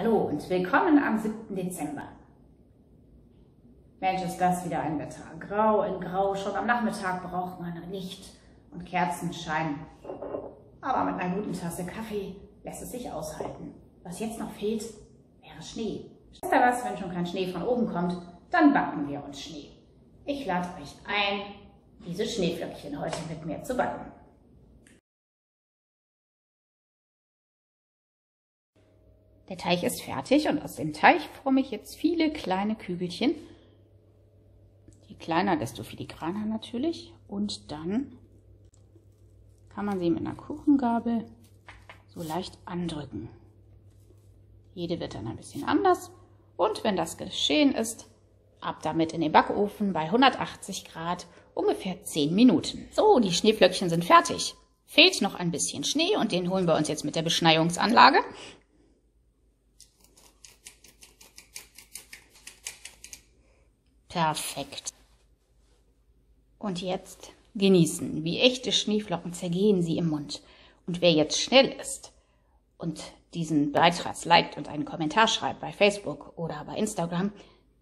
Hallo und willkommen am 7. Dezember. Mensch, ist das wieder ein Wetter. Grau in Grau. Schon am Nachmittag braucht man Licht und Kerzenschein. Aber mit einer guten Tasse Kaffee lässt es sich aushalten. Was jetzt noch fehlt, wäre Schnee. Wisst ihr was, wenn schon kein Schnee von oben kommt, dann backen wir uns Schnee. Ich lade euch ein, diese Schneeflöckchen heute mit mir zu backen. Der Teig ist fertig und aus dem Teig forme ich jetzt viele kleine Kügelchen. Je kleiner, desto filigraner natürlich. Und dann kann man sie mit einer Kuchengabel so leicht andrücken. Jede wird dann ein bisschen anders. Und wenn das geschehen ist, ab damit in den Backofen bei 180 Grad ungefähr 10 Minuten. So, die Schneeflöckchen sind fertig. Fehlt noch ein bisschen Schnee und den holen wir uns jetzt mit der Beschneiungsanlage. Perfekt. Und jetzt genießen. Wie echte Schneeflocken zergehen sie im Mund. Und wer jetzt schnell ist und diesen Beitrag liked und einen Kommentar schreibt bei Facebook oder bei Instagram,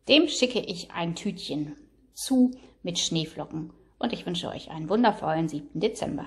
dem schicke ich ein Tütchen zu mit Schneeflocken und ich wünsche euch einen wundervollen 7. Dezember.